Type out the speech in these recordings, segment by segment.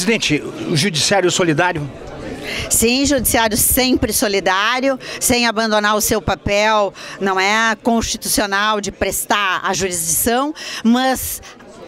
Presidente, o Judiciário Solidário Sim, judiciário sempre solidário, sem abandonar o seu papel, não é constitucional de prestar a jurisdição, mas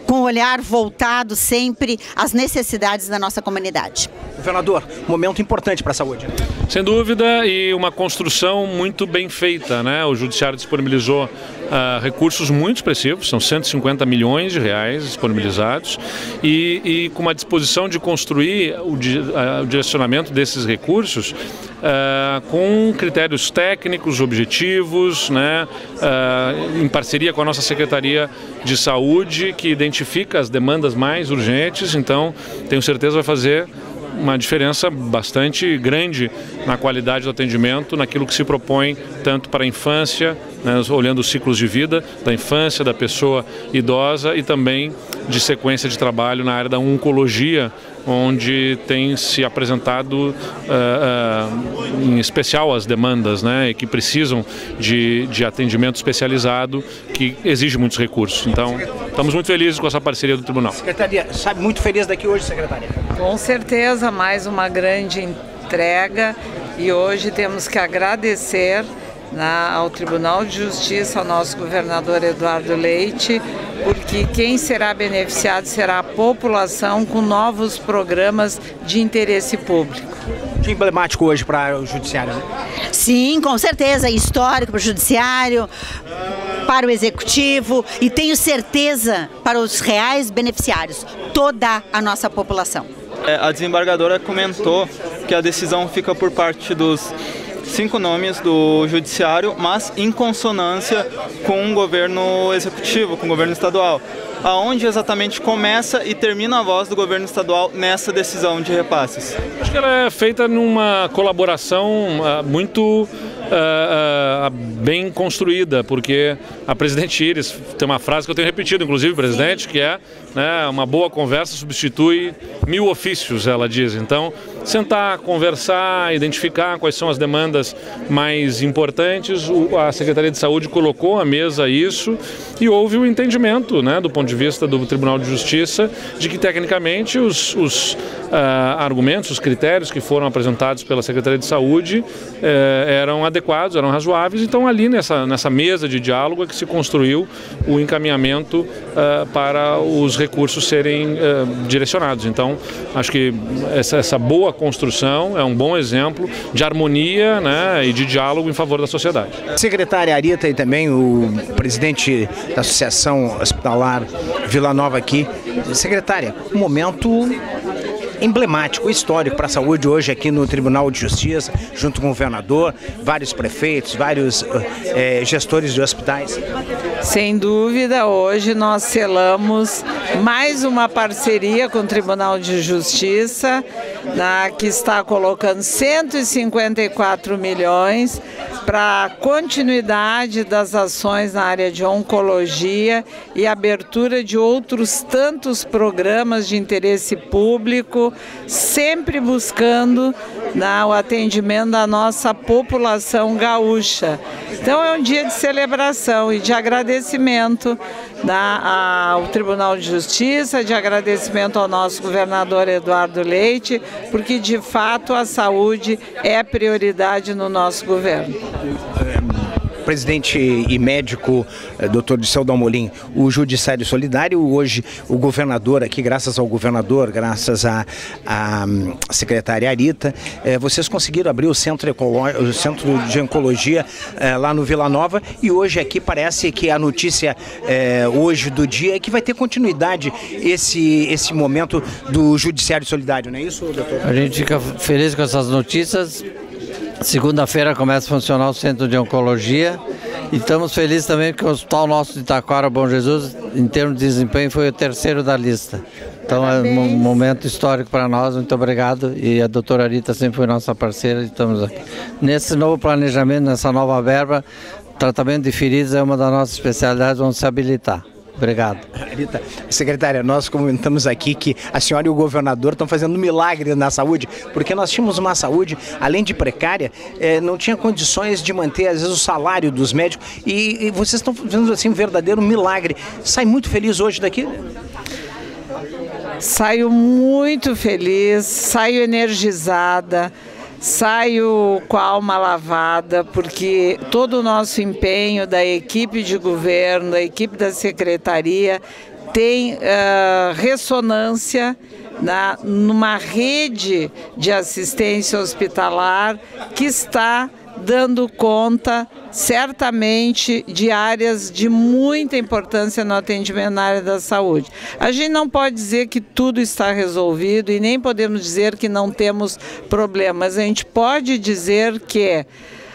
com o olhar voltado sempre às necessidades da nossa comunidade. Governador, momento importante para a saúde. Sem dúvida, e uma construção muito bem feita. Né? O Judiciário disponibilizou uh, recursos muito expressivos, são 150 milhões de reais disponibilizados, e, e com uma disposição de construir o, uh, o direcionamento desses recursos uh, com critérios técnicos, objetivos, né? em parceria com a nossa Secretaria de Saúde, que identifica as demandas mais urgentes, então tenho certeza vai fazer uma diferença bastante grande na qualidade do atendimento, naquilo que se propõe tanto para a infância, né, olhando os ciclos de vida da infância, da pessoa idosa e também de sequência de trabalho na área da oncologia, onde tem se apresentado uh, uh, em especial as demandas né, e que precisam de, de atendimento especializado que exige muitos recursos. Então, estamos muito felizes com essa parceria do Tribunal. Secretaria, sabe muito feliz daqui hoje, secretária? Com certeza, mais uma grande entrega e hoje temos que agradecer na, ao Tribunal de Justiça, ao nosso governador Eduardo Leite, porque quem será beneficiado será a população com novos programas de interesse público. Que emblemático hoje para o Judiciário, né? Sim, com certeza, histórico para o Judiciário, para o Executivo e tenho certeza para os reais beneficiários, toda a nossa população. É, a desembargadora comentou que a decisão fica por parte dos cinco nomes do judiciário, mas em consonância com o governo executivo, com o governo estadual. Aonde exatamente começa e termina a voz do governo estadual nessa decisão de repasses? Acho que ela é feita numa colaboração uh, muito uh, uh, bem construída, porque a presidente Iris tem uma frase que eu tenho repetido, inclusive, presidente, que é né, uma boa conversa substitui mil ofícios, ela diz. Então, sentar, conversar, identificar quais são as demandas mais importantes. O, a Secretaria de Saúde colocou à mesa isso e houve o entendimento, né, do ponto de vista do Tribunal de Justiça, de que tecnicamente os, os uh, argumentos, os critérios que foram apresentados pela Secretaria de Saúde uh, eram adequados, eram razoáveis. Então, ali nessa, nessa mesa de diálogo é que se construiu o encaminhamento uh, para os recursos serem direcionados. Então, acho que essa, essa boa construção, é um bom exemplo de harmonia né, e de diálogo em favor da sociedade. Secretária Arita e também o presidente da Associação Hospitalar Vila Nova aqui. Secretária, um momento emblemático, histórico para a saúde hoje aqui no Tribunal de Justiça, junto com o governador, vários prefeitos, vários é, gestores de hospitais. Sem dúvida, hoje nós selamos mais uma parceria com o Tribunal de Justiça, na, que está colocando 154 milhões para continuidade das ações na área de oncologia e abertura de outros tantos programas de interesse público, sempre buscando na, o atendimento da nossa população gaúcha. Então é um dia de celebração e de agradecimento ao Tribunal de Justiça, de agradecimento ao nosso governador Eduardo Leite, porque de fato a saúde é prioridade no nosso governo presidente e médico, eh, doutor Dissel Dalmolin, o Judiciário Solidário, hoje o governador aqui, graças ao governador, graças à, à secretária Arita, eh, vocês conseguiram abrir o centro, o centro de oncologia eh, lá no Vila Nova e hoje aqui parece que a notícia hoje do dia é que vai ter continuidade esse, esse momento do Judiciário Solidário, não é isso, doutor? A gente fica feliz com essas notícias Segunda-feira começa a funcionar o Centro de Oncologia e estamos felizes também que o Hospital Nosso de Itaquara Bom Jesus, em termos de desempenho, foi o terceiro da lista. Então Parabéns. é um momento histórico para nós, muito obrigado. E a doutora Rita sempre foi nossa parceira e estamos aqui. Nesse novo planejamento, nessa nova verba, tratamento de feridas é uma das nossas especialidades, vamos se habilitar. Obrigado. Rita, secretária, nós comentamos aqui que a senhora e o governador estão fazendo um milagre na saúde, porque nós tínhamos uma saúde, além de precária, eh, não tinha condições de manter, às vezes, o salário dos médicos. E, e vocês estão fazendo assim um verdadeiro milagre. Sai muito feliz hoje daqui? saio muito feliz, saio energizada, saio com a alma lavada, porque todo o nosso empenho da equipe de governo, da equipe da secretaria, tem uh, ressonância na, numa rede de assistência hospitalar que está dando conta certamente de áreas de muita importância no atendimento na área da saúde. A gente não pode dizer que tudo está resolvido e nem podemos dizer que não temos problemas. A gente pode dizer que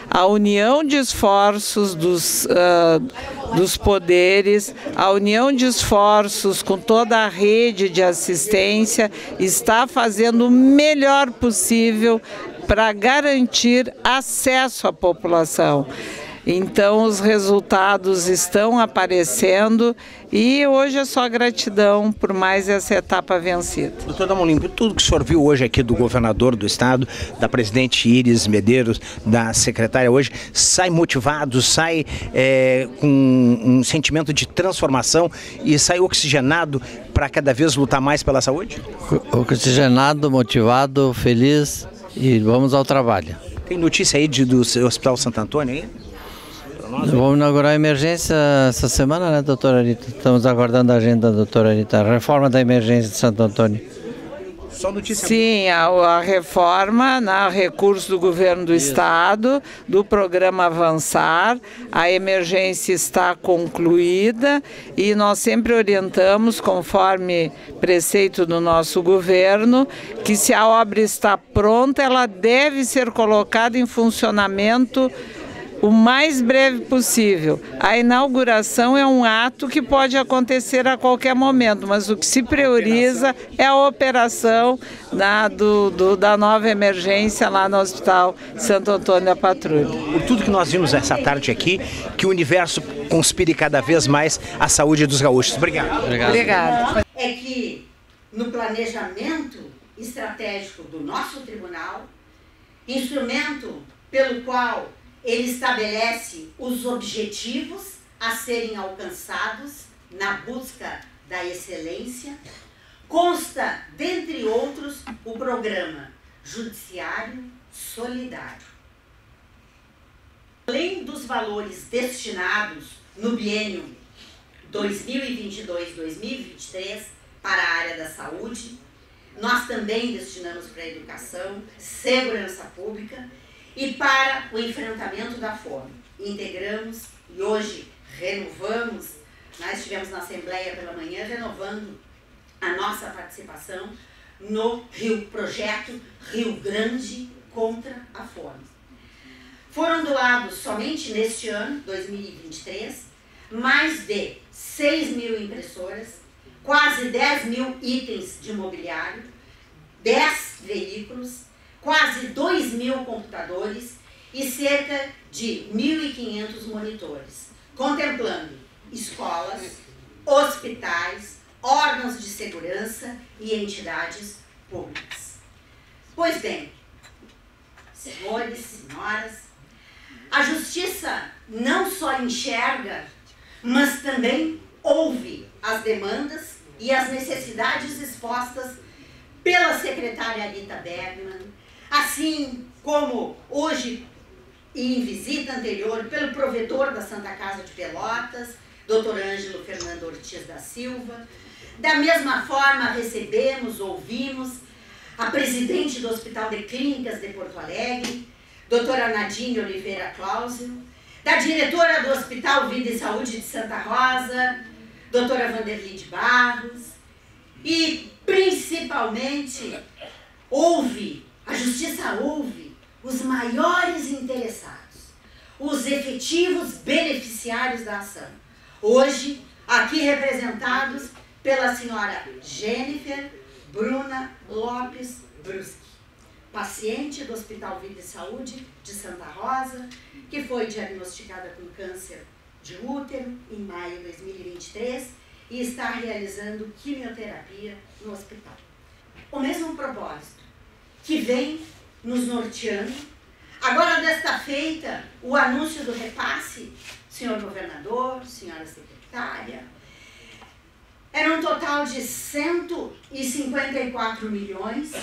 a união de esforços dos, uh, dos poderes, a união de esforços com toda a rede de assistência está fazendo o melhor possível para garantir acesso à população. Então, os resultados estão aparecendo e hoje é só gratidão por mais essa etapa vencida. Doutor Damolim, tudo que o senhor viu hoje aqui do governador do estado, da presidente Iris Medeiros, da secretária hoje, sai motivado, sai é, com um sentimento de transformação e sai oxigenado para cada vez lutar mais pela saúde? Oxigenado, motivado, feliz e vamos ao trabalho. Tem notícia aí de, do Hospital Santo Antônio aí? Vamos inaugurar a emergência essa semana, né, doutora Rita? Estamos aguardando a agenda da doutora Rita. A reforma da emergência de Santo Antônio. Só notícia Sim, a, a reforma, na né, recurso do governo do Isso. estado, do programa Avançar, a emergência está concluída e nós sempre orientamos, conforme preceito do nosso governo, que se a obra está pronta, ela deve ser colocada em funcionamento o mais breve possível. A inauguração é um ato que pode acontecer a qualquer momento, mas o que se prioriza é a operação da, do, do, da nova emergência lá no Hospital Santo Antônio da Patrulha. Por tudo que nós vimos essa tarde aqui, que o universo conspire cada vez mais a saúde dos gaúchos. Obrigado. Obrigado. Obrigado. É que no planejamento estratégico do nosso tribunal, instrumento pelo qual ele estabelece os objetivos a serem alcançados na busca da excelência. Consta, dentre outros, o programa Judiciário Solidário. Além dos valores destinados no biênio 2022-2023 para a área da saúde, nós também destinamos para a educação, segurança pública e para o enfrentamento da fome. Integramos e hoje renovamos, nós estivemos na Assembleia pela manhã renovando a nossa participação no Rio Projeto Rio Grande contra a Fome. Foram doados somente neste ano, 2023, mais de 6 mil impressoras, quase 10 mil itens de mobiliário, 10 veículos, quase 2 mil computadores e cerca de 1.500 monitores, contemplando escolas, hospitais, órgãos de segurança e entidades públicas. Pois bem, senhores, senhoras, a justiça não só enxerga, mas também ouve as demandas e as necessidades expostas pela secretária Anita Bergman, assim como hoje em visita anterior pelo provedor da Santa Casa de Pelotas, Dr. Ângelo Fernando Ortiz da Silva. Da mesma forma, recebemos, ouvimos a presidente do Hospital de Clínicas de Porto Alegre, doutora Nadine Oliveira Clausio, da diretora do Hospital Vida e Saúde de Santa Rosa, doutora Vanderlei de Barros, e principalmente ouve a justiça ouve os maiores interessados, os efetivos beneficiários da ação. Hoje, aqui representados pela senhora Jennifer Bruna Lopes Bruschi, paciente do Hospital Vida e Saúde de Santa Rosa, que foi diagnosticada com câncer de útero em maio de 2023 e está realizando quimioterapia no hospital. O mesmo propósito que vem nos norteando. Agora, desta feita, o anúncio do repasse, senhor governador, senhora secretária, era um total de 154 milhões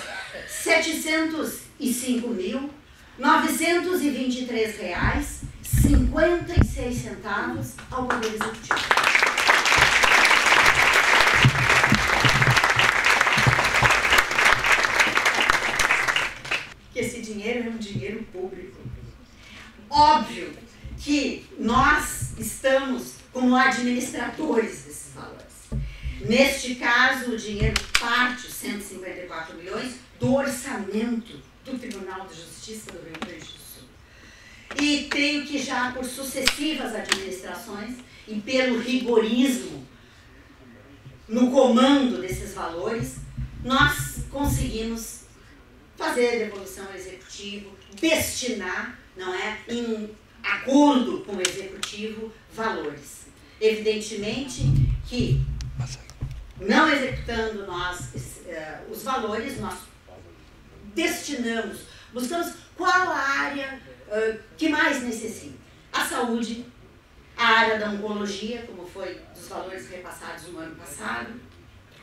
705 mil 923 reais 56 centavos ao Poder Executivo. Dinheiro público. Óbvio que nós estamos como administradores desses valores. Neste caso, o dinheiro parte, os 154 milhões, do orçamento do Tribunal de Justiça do Rio Grande do Sul. E creio que já por sucessivas administrações e pelo rigorismo no comando desses valores, nós conseguimos fazer devolução ao executivo, destinar, não é, em acordo com o executivo, valores. Evidentemente que não executando nós uh, os valores, nós destinamos, buscamos qual a área uh, que mais necessita. A saúde, a área da oncologia, como foi dos valores repassados no ano passado.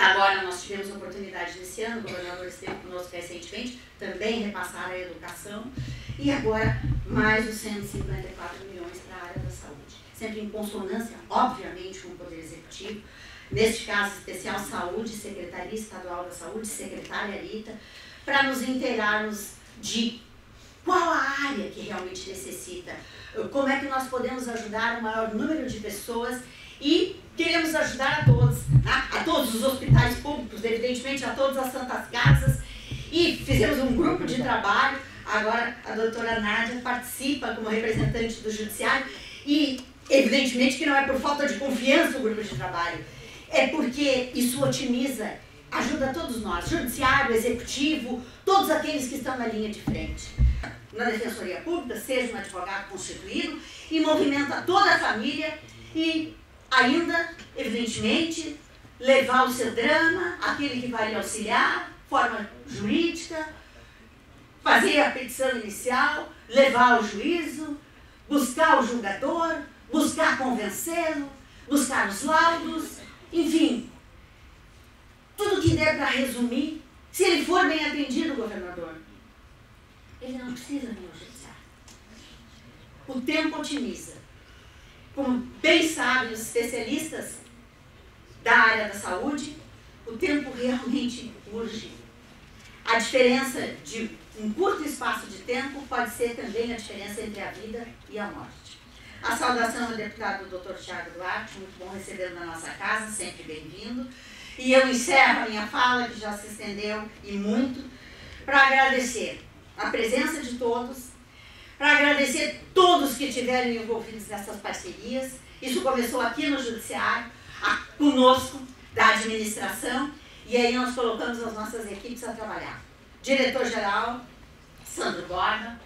Agora nós tivemos a oportunidade nesse ano, o governador esteve conosco recentemente, também repassar a educação. E agora mais os 154 milhões para a área da saúde. Sempre em consonância, obviamente, com o Poder Executivo, neste caso especial Saúde, Secretaria Estadual da Saúde, Secretária Rita, para nos inteirarmos de qual a área que realmente necessita, como é que nós podemos ajudar o maior número de pessoas e queremos ajudar a todos, né? a todos os hospitais públicos, evidentemente a todas as santas casas e fizemos um grupo de trabalho, agora a doutora Nádia participa como representante do judiciário e evidentemente que não é por falta de confiança o grupo de trabalho, é porque isso otimiza, ajuda todos nós, judiciário, executivo, todos aqueles que estão na linha de frente. Na Defensoria Pública, seja um advogado constituído, e movimenta toda a família e ainda, evidentemente, levar o seu drama, aquele que vai lhe auxiliar, forma jurídica, fazer a petição inicial, levar ao juízo, buscar o julgador, buscar convencê-lo, buscar os laudos, enfim, tudo que der para resumir, se ele for bem atendido, governador, ele não precisa ao judiciário. O tempo otimiza. Como bem sabem os especialistas da área da saúde, o tempo realmente urge. A diferença de um curto espaço de tempo pode ser também a diferença entre a vida e a morte. A saudação ao deputado Dr. Tiago Duarte, muito bom recebê-lo na nossa casa, sempre bem-vindo. E eu encerro a minha fala, que já se estendeu e muito, para agradecer a presença de todos, para agradecer todos que estiveram envolvidos nessas parcerias. Isso começou aqui no Judiciário, a, conosco, da administração, e aí nós colocamos as nossas equipes a trabalhar. Diretor-geral, Sandro Borba,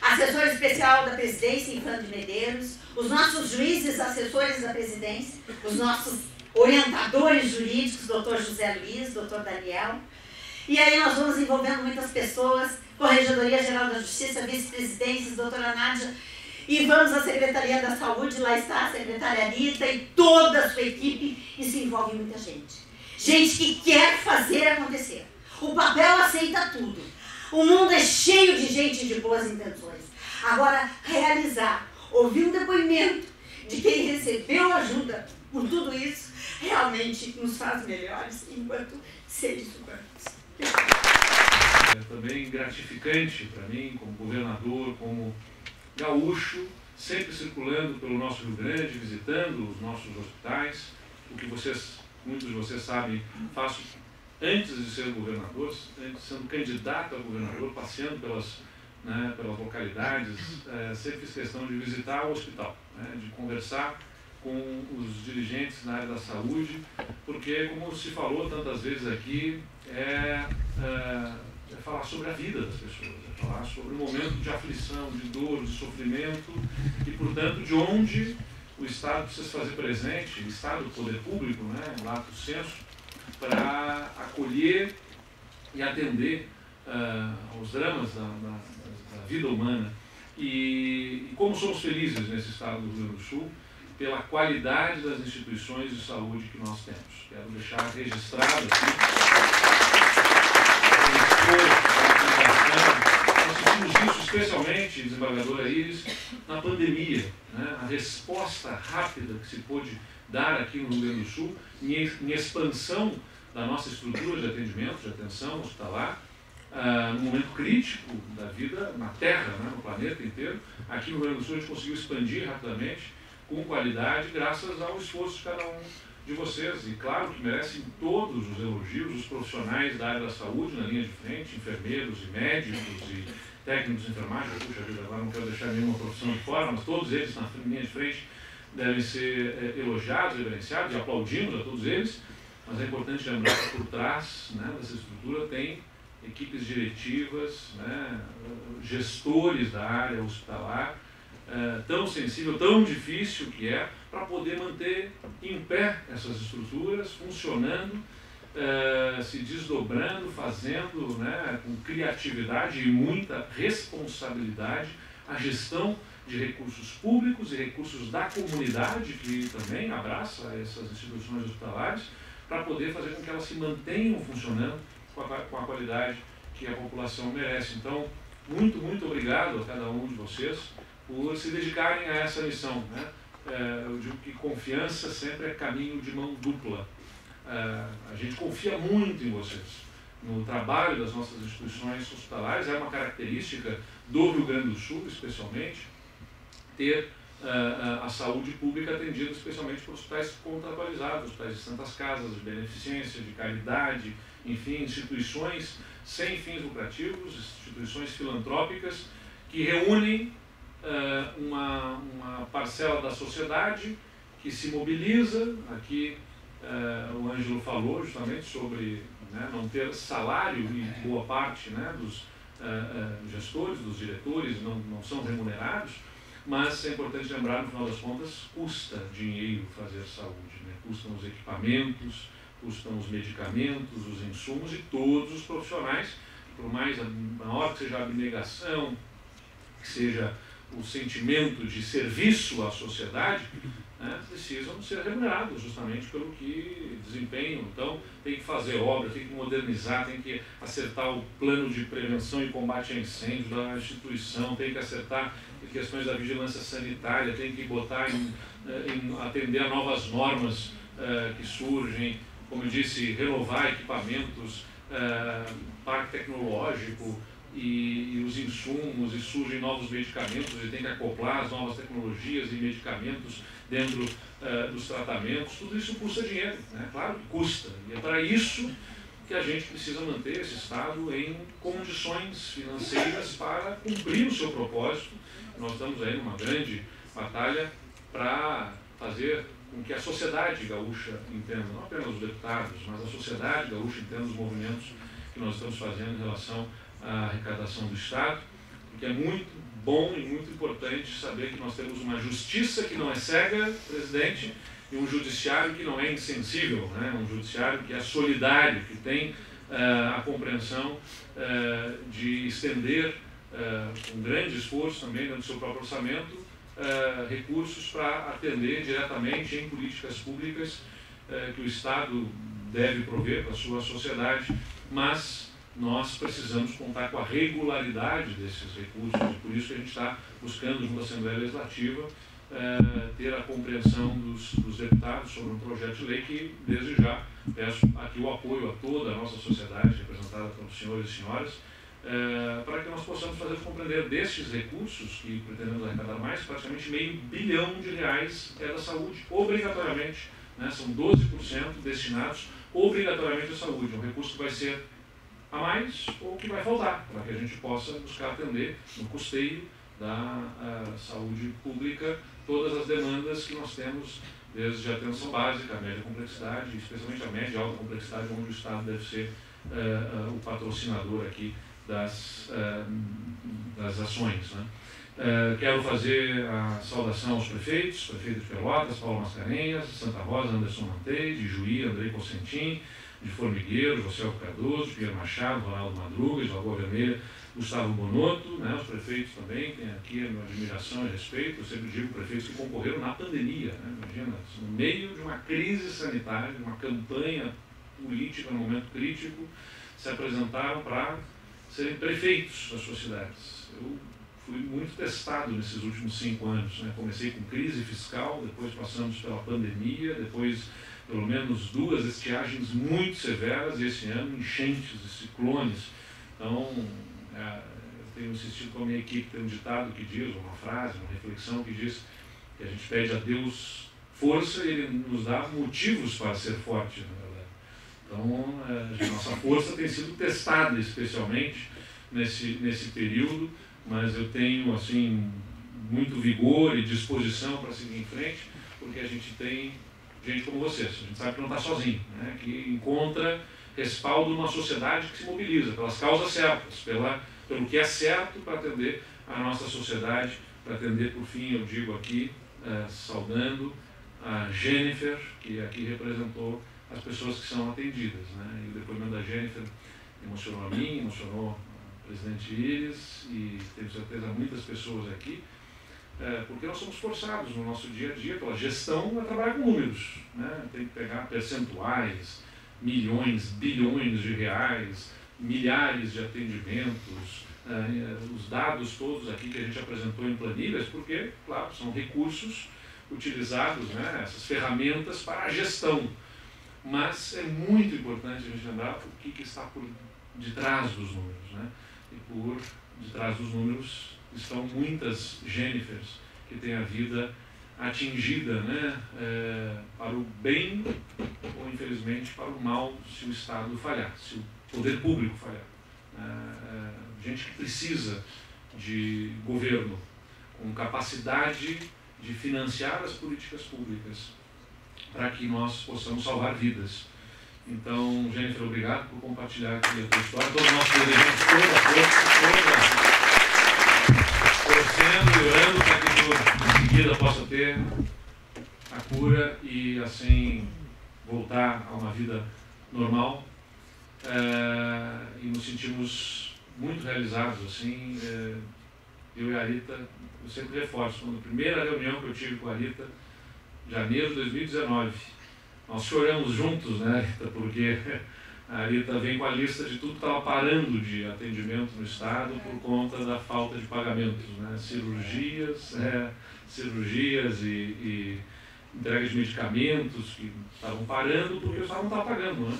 assessor especial da presidência, Infante Medeiros, os nossos juízes assessores da presidência, os nossos orientadores jurídicos, doutor José Luiz, doutor Daniel. E aí nós vamos envolvendo muitas pessoas, Corregedoria Geral da Justiça, vice-presidências, doutora Nádia, e vamos à Secretaria da Saúde, lá está a secretária Rita e toda a sua equipe, e se envolve muita gente. Gente que quer fazer acontecer. O papel aceita tudo. O mundo é cheio de gente de boas intenções. Agora, realizar ouvir um depoimento de quem recebeu ajuda por tudo isso, realmente nos faz melhores enquanto seres humanos. É também gratificante para mim, como governador, como gaúcho, sempre circulando pelo nosso Rio Grande, visitando os nossos hospitais, o que vocês, muitos de vocês sabem, faço antes de ser governador, antes sendo candidato a governador, passeando pelas né, pelas localidades, é, sempre fiz questão de visitar o hospital, né, de conversar com os dirigentes na área da saúde, porque, como se falou tantas vezes aqui, é, é, é falar sobre a vida das pessoas, é falar sobre o momento de aflição, de dor, de sofrimento e, portanto, de onde o Estado precisa se fazer presente, o Estado, o poder público, né, lato senso, para acolher e atender uh, aos dramas da, da, da vida humana. E, e, como somos felizes nesse estado do Rio Grande do Sul, pela qualidade das instituições de saúde que nós temos. Quero deixar registrado aqui nós sentimos isso especialmente, desembargadora Iris, na pandemia. Né? A resposta rápida que se pôde dar aqui no Rio Grande do Sul, em, em expansão da nossa estrutura de atendimento, de atenção hospitalar, uh, num momento crítico da vida na Terra, né, no planeta inteiro. Aqui no Rio Grande do Sul a gente conseguiu expandir rapidamente, com qualidade, graças ao esforço de cada um de vocês. E claro que merecem todos os elogios, os profissionais da área da saúde na linha de frente, enfermeiros e médicos e técnicos de enfermagem. Puxa vida, agora não quero deixar nenhuma profissão de fora, mas todos eles na linha de frente devem ser é, elogiados, reverenciados e aplaudimos a todos eles. Mas é importante lembrar que por trás né, dessa estrutura tem equipes diretivas, né, gestores da área hospitalar, é, tão sensível, tão difícil que é, para poder manter em pé essas estruturas, funcionando, é, se desdobrando, fazendo né, com criatividade e muita responsabilidade a gestão de recursos públicos e recursos da comunidade, que também abraça essas instituições hospitalares, para poder fazer com que elas se mantenham funcionando com a, com a qualidade que a população merece. Então, muito, muito obrigado a cada um de vocês por se dedicarem a essa missão. Né? É, eu digo que confiança sempre é caminho de mão dupla. É, a gente confia muito em vocês. No trabalho das nossas instituições hospitalares, é uma característica do Rio Grande do Sul, especialmente, ter uh, a saúde pública atendida especialmente por hospitais contratualizados, hospitais de santas casas, de beneficência, de caridade, enfim, instituições sem fins lucrativos, instituições filantrópicas que reúnem uma, uma parcela da sociedade que se mobiliza. Aqui uh, o Ângelo falou justamente sobre né, não ter salário e boa parte né, dos uh, gestores, dos diretores não, não são remunerados, mas é importante lembrar, no final das contas, custa dinheiro fazer saúde, né? custam os equipamentos, custam os medicamentos, os insumos e todos os profissionais, por mais maior que seja a abnegação, que seja o sentimento de serviço à sociedade, né, precisam ser remunerados justamente pelo que desempenham. Então, tem que fazer obra, tem que modernizar, tem que acertar o plano de prevenção e combate a incêndio da instituição, tem que acertar questões da vigilância sanitária, tem que botar em, eh, em atender a novas normas uh, que surgem, como eu disse, renovar equipamentos, uh, parque tecnológico, e, e, os insumos, e surgem novos medicamentos, e tem que acoplar as novas tecnologias e medicamentos dentro uh, dos tratamentos, tudo isso custa dinheiro, né? claro que custa. E é para isso que a gente precisa manter esse Estado em condições financeiras para cumprir o seu propósito. Nós estamos aí numa grande batalha para fazer com que a sociedade gaúcha entenda, não apenas os deputados, mas a sociedade gaúcha entenda os movimentos que nós estamos fazendo em relação à arrecadação do Estado, porque é muito bom e muito importante saber que nós temos uma justiça que não é cega, presidente, e um judiciário que não é insensível, né? um judiciário que é solidário, que tem uh, a compreensão uh, de estender, uh, um grande esforço também dentro do seu próprio orçamento, recursos para atender diretamente em políticas públicas que o Estado deve prover para a sua sociedade, mas nós precisamos contar com a regularidade desses recursos, e por isso que a gente está buscando, junto à Assembleia Legislativa, eh, ter a compreensão dos, dos, deputados sobre um projeto de lei que, desde já, peço aqui o apoio a toda a nossa sociedade, representada pelos senhores e senhoras, eh, para que nós possamos fazer compreender destes recursos que pretendemos arrecadar mais, praticamente meio bilhão de reais é da saúde, obrigatoriamente. Né, são 12% destinados obrigatoriamente à saúde. Um recurso que vai ser a mais ou que vai faltar, para que a gente possa buscar atender no custeio da saúde pública todas as demandas que nós temos, desde a atenção básica, a média complexidade, especialmente a média e alta complexidade, onde o Estado deve ser uh, uh, o patrocinador aqui das, uh, das ações. Né? Quero fazer a saudação aos prefeitos, prefeito de Pelotas, Paulo Mascarenhas, Santa Rosa, Anderson Mantei, de Juí, Andrei Consentim, de Formigueiro, José Cardoso, Pierre Machado, Ronaldo Madruga, Lagoa Vermelha, Gustavo Bonotto, né, os prefeitos também, tem aqui a minha admiração e respeito, eu sempre digo prefeitos que concorreram na pandemia, né, imagina, no meio de uma crise sanitária, de uma campanha política no momento crítico, se apresentaram para serem prefeitos das suas cidades. Eu fui muito testado nesses últimos cinco anos. Né? Comecei com crise fiscal, depois passamos pela pandemia, depois pelo menos duas estiagens muito severas e esse ano enchentes e ciclones. Então, é, eu tenho insistido com a minha equipe, tem um ditado que diz, uma frase, uma reflexão que diz que a gente pede a Deus força e Ele nos dá motivos para ser forte, na verdade. Então, é, a nossa força tem sido testada especialmente nesse, nesse período, mas eu tenho, assim, muito vigor e disposição para seguir em frente, porque a gente tem gente como vocês. A gente sabe que não está sozinho, né? que encontra respaldo numa sociedade que se mobiliza pelas causas certas, pela, pelo que é certo para atender a nossa sociedade, para atender, por fim, eu digo aqui, eh, saudando a Jennifer, que aqui representou as pessoas que são atendidas. Né? E o depoimento da Jennifer emocionou a mim, emocionou presidente Iris e tenho certeza muitas pessoas aqui, é, porque nós somos forçados no nosso dia a dia, pela gestão, a trabalhar com números. Né? Tem que pegar percentuais, milhões, bilhões de reais, milhares de atendimentos, é, os dados todos aqui que a gente apresentou em planilhas, porque, claro, são recursos utilizados, né, essas ferramentas para a gestão. Mas é muito importante a gente lembrar o que, que está por detrás dos números. Né? E por detrás dos números estão muitas Jennifers que têm a vida atingida né, é, para o bem ou, infelizmente, para o mal se o Estado falhar, se o poder público falhar. É, é, gente que precisa de governo com capacidade de financiar as políticas públicas para que nós possamos salvar vidas. Então, Jennifer, obrigado por compartilhar aqui a tua história. Nós desejamos toda seguida possa ter a cura e assim voltar a uma vida normal. É, e nos sentimos muito realizados, assim, é, eu e a Arita, eu sempre reforço, na primeira reunião que eu tive com a Arita, janeiro de 2019, nós choramos juntos, né, Arita, porque a Rita vem com a lista de tudo que estava parando de atendimento no Estado por conta da falta de pagamentos, né? cirurgias, é, cirurgias e, e entrega de medicamentos que estavam parando porque o Estado não estava pagando. Né?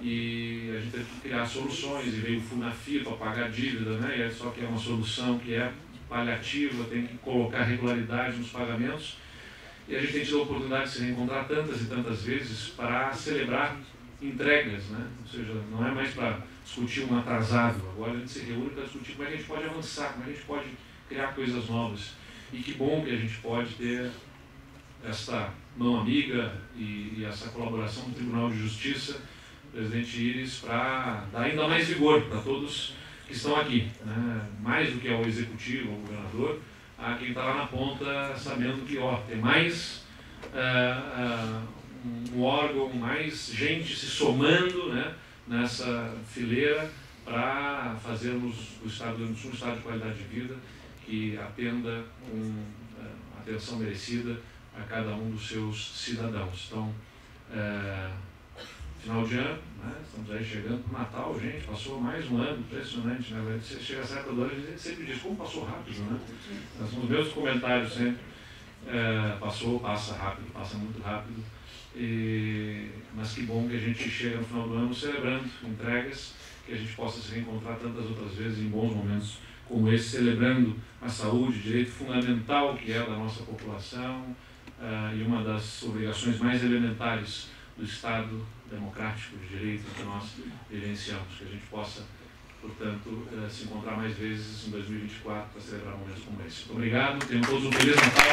E a gente teve que criar soluções e veio o Funafia para pagar a dívida, né? e é só que é uma solução que é paliativa, tem que colocar regularidade nos pagamentos. E a gente tem tido a oportunidade de se reencontrar tantas e tantas vezes para celebrar entregas, né? ou seja, não é mais para discutir um atrasado, agora a gente se reúne para discutir como é que a gente pode avançar, como é que a gente pode criar coisas novas. E que bom que a gente pode ter essa mão amiga e, e essa colaboração do Tribunal de Justiça, presidente Iris, para dar ainda mais vigor para todos que estão aqui, né? mais do que ao executivo, ao governador, a quem está lá na ponta, sabendo que ó, tem mais uh, uh, um órgão, mais gente se somando né, nessa fileira para fazermos o Estado do Sul um Estado de qualidade de vida que atenda com é, atenção merecida a cada um dos seus cidadãos. Então, é, final de ano, né, estamos aí chegando para o Natal, gente, passou mais um ano, impressionante, né? Você chega a certa hora, a gente sempre diz, como passou rápido, né? São os meus comentários sempre, é, passou, passa rápido, passa muito rápido. E, mas que bom que a gente chega no final do ano celebrando entregas, que a gente possa se reencontrar tantas outras vezes em bons momentos como esse, celebrando a saúde, direito fundamental que é da nossa população uh, e uma das obrigações mais elementares do Estado democrático de direito que nós vivenciamos, que a gente possa, portanto, uh, se encontrar mais vezes em 2024 para celebrar momentos como esse. Muito obrigado, tenham todos um Feliz Natal.